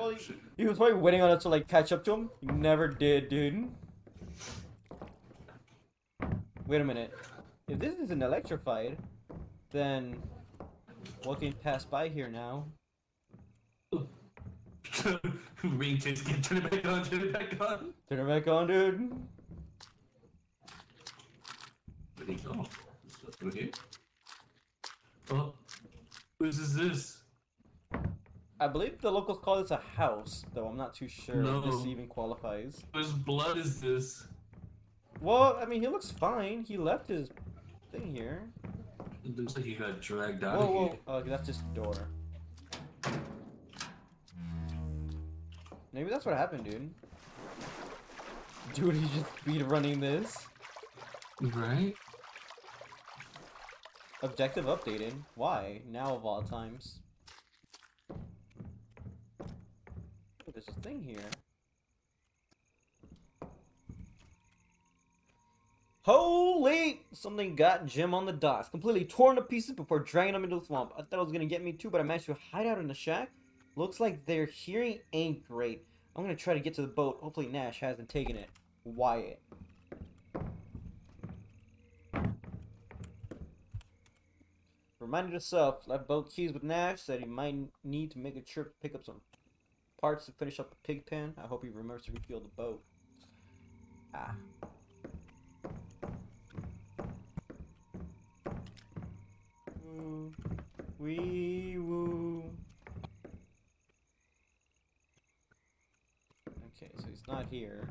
probably he was probably waiting on us to like catch up to him. He never did, dude. Wait a minute. If this isn't electrified, then what can pass by here now? Ring chase, get turn it back on, turn it back on. Turn it back on, dude. Where'd he go? Over here? Oh, whose is this? I believe the locals call this a house, though I'm not too sure if this even qualifies. Whose blood is this? Well, I mean, he looks fine. He left his thing here. It looks like he got dragged out Whoa, of whoa. here. Oh, that's just a door. Maybe that's what happened, dude. Dude, he just speed running this. Right? Objective updated. Why? Now of all times. There's a thing here. Holy! Something got Jim on the docks. Completely torn to pieces before dragging him into the swamp. I thought it was gonna get me too, but I managed to hide out in the shack. Looks like their hearing ain't great. I'm gonna try to get to the boat. Hopefully Nash hasn't taken it. Wyatt. Reminded himself, left boat keys with Nash, said he might need to make a trip to pick up some parts to finish up the pig pen. I hope he remembers to refuel the boat. Ah. Woo. Wee woo. Okay, so he's not here.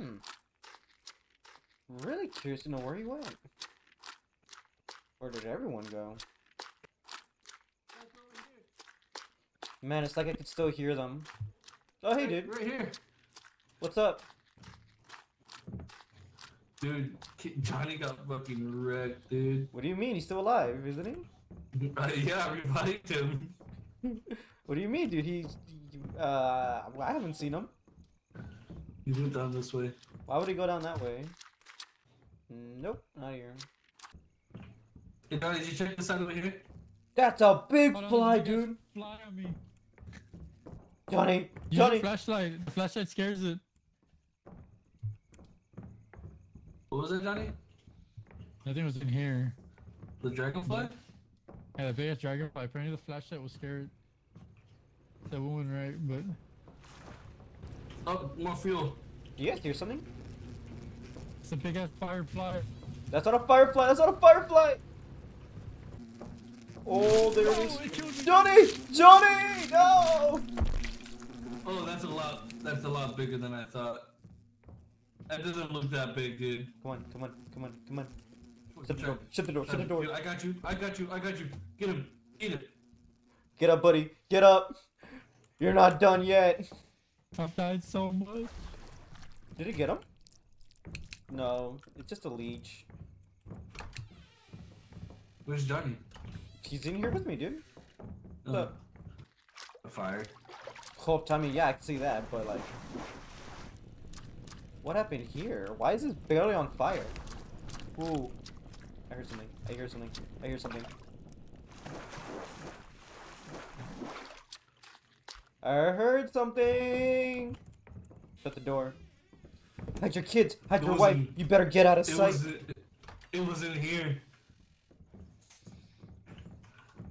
Hmm. Really curious to know where he went. Where did everyone go? Man, it's like I could still hear them. Oh, hey, dude. Right here. What's up? Dude, Johnny got fucking wrecked, dude. What do you mean? He's still alive, isn't he? Uh, yeah, I revived him. What do you mean, dude? He's. Uh, I haven't seen him. He went down this way. Why would he go down that way? Nope, not here. Hey, Johnny, did you check this out over here? That's a big Hold fly, there's a dude. Fly on me. Johnny, Use Johnny. flashlight. The flashlight scares it. What was it, Johnny? Nothing was in here. The dragonfly? Yeah, the biggest dragonfly. Apparently the flashlight will scare it. That woman, right? But Oh, more fuel. Do you guys hear something? it's a big ass firefly. That's not a firefly. That's not a firefly. Oh, there it Oh, is. it killed me. Johnny, Johnny, no. Oh, that's a lot. That's a lot bigger than I thought. That doesn't look that big, dude. Come on, come on, come on, come on. Shut the door. Shut the door. Shut the door. I got you. I got you. I got you. Get him. Eat it. Get up, buddy. Get up. You're not done yet. I've died so much. Did he get him? No, it's just a leech. Where's Johnny? He's in here with me, dude. Look. A fire. Oh, I mean, yeah, I can see that, but like, what happened here? Why is this barely on fire? Ooh, I heard something. I hear something. I hear something. I heard something. Shut the door. Hide your kids. Hide It your wife. You better get out of It sight. was. It was in here.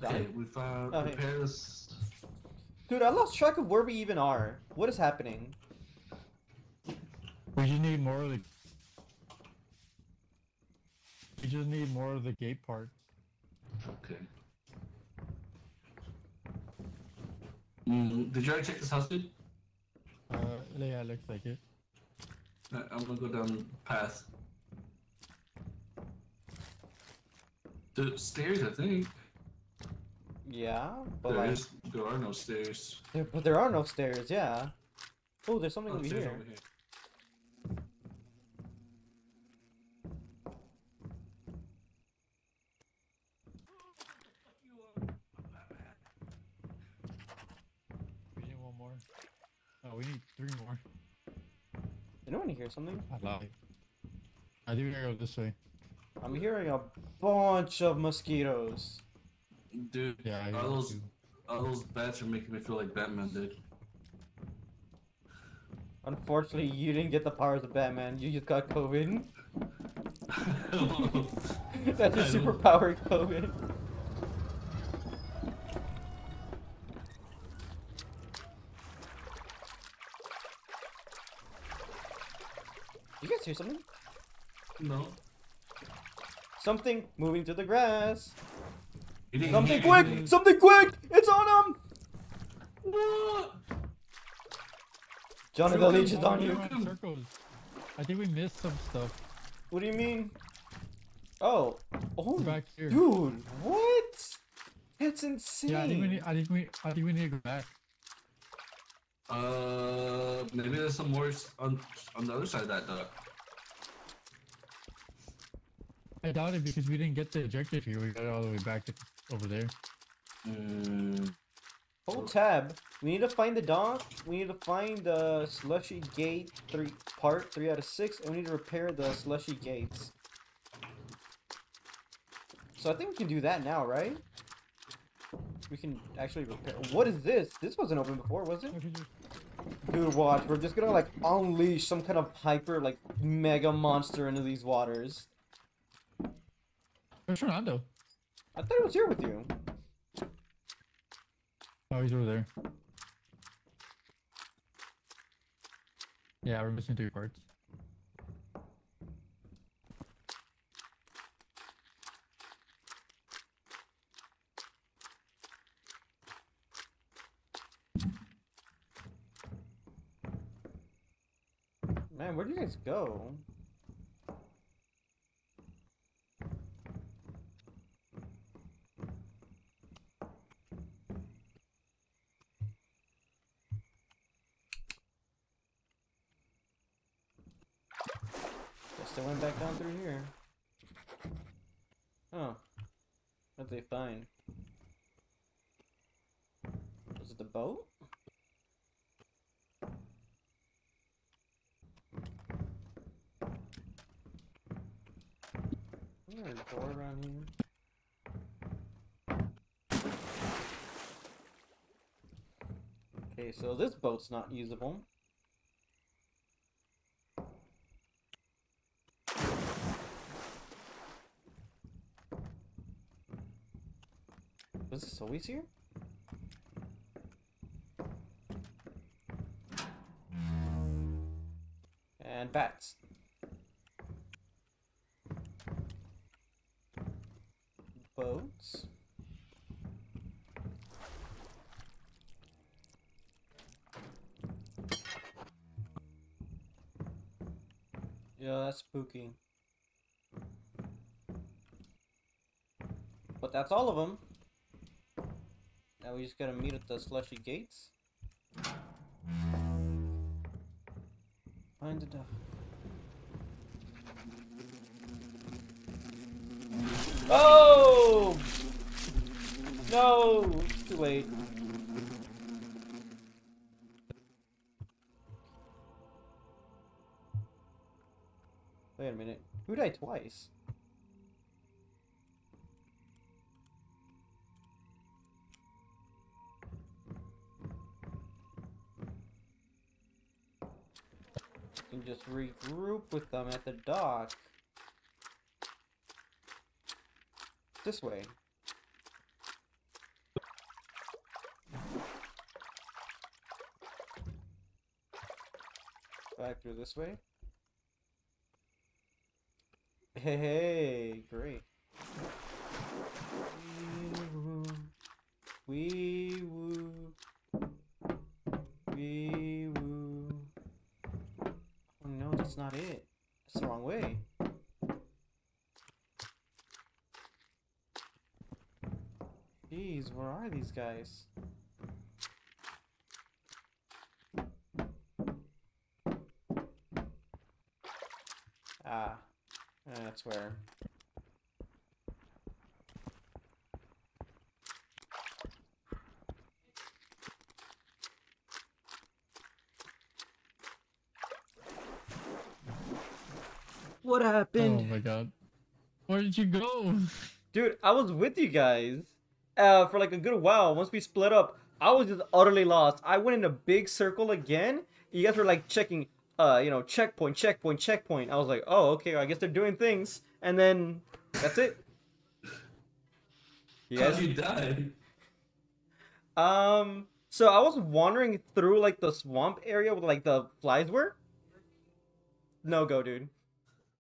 Johnny? Okay, we found. Okay. Repair. Dude, I lost track of where we even are. What is happening? We just need more of the. We just need more of the gate part. Okay. Mm, did you already check this house, dude? Uh, yeah, it looks like it. Alright, I'm gonna go down the path. The stairs, I think. Yeah, but There like, is- there are no stairs. there, but there are no stairs. Yeah. Oh, there's something Oh, over here. over here. We need one more. Oh, we need three more. Anyone hear something? I lied. I think we go this way. I'm hearing a bunch of mosquitoes. Dude, Yeah, I all those you. all those bats are making me feel like Batman did. Unfortunately, you didn't get the powers of Batman. You just got COVID. That's your I superpower, COVID. You guys hear something? no. Something moving through the grass. You didn't Something quick! anything. Something quick! It's on him! What? Johnny the Leech is on you. going in circles. I think we missed some stuff. What do you mean? Oh. Oh, back here. dude. What? That's insane. Yeah, I think we need. I think we. I think we need to go back. Uh, maybe there's some more on on the other side of that duck. I doubt it because we didn't get the objective here. We got it all the way back to over there. Mm, tab. We need to find the dock. We need to find the slushy gate three part three out of six, and we need to repair the slushy gates. So I think we can do that now, right? We can actually repair. What is this? This wasn't open before, was it? Dude, watch. We're just gonna like unleash some kind of hyper like mega monster into these waters. Where's Fernando? I thought it was here with you. Oh, he's over there. Yeah, we're missing three parts. Man, where do you guys go? They went back down through here. Oh. What'd they find? Was it the boat? Isn't there a door around here? Okay, so this boat's not usable. Always here? And bats. Boats. Yeah, that's spooky. But that's all of them. Now we just gotta meet at the slushy gates. Find the duck. Oh! No! It's too late. Wait a minute. Who died twice? Can just regroup with them at the dock. This way. Back through this way. Hey, hey, great. Wee woo. Wee woo. Oh no, that's not it. That's the wrong way. Jeez, where are these guys? Ah, that's where. What happened? Oh my god. Where did you go? Dude, I was with you guys uh, for like a good while. Once we split up, I was just utterly lost. I went in a big circle again. You guys were like checking, uh, you know, checkpoint, checkpoint, checkpoint. I was like, oh, okay, I guess they're doing things. And then that's it. You How'd you die? um, so I was wandering through like the swamp area where like the flies were. No go, dude.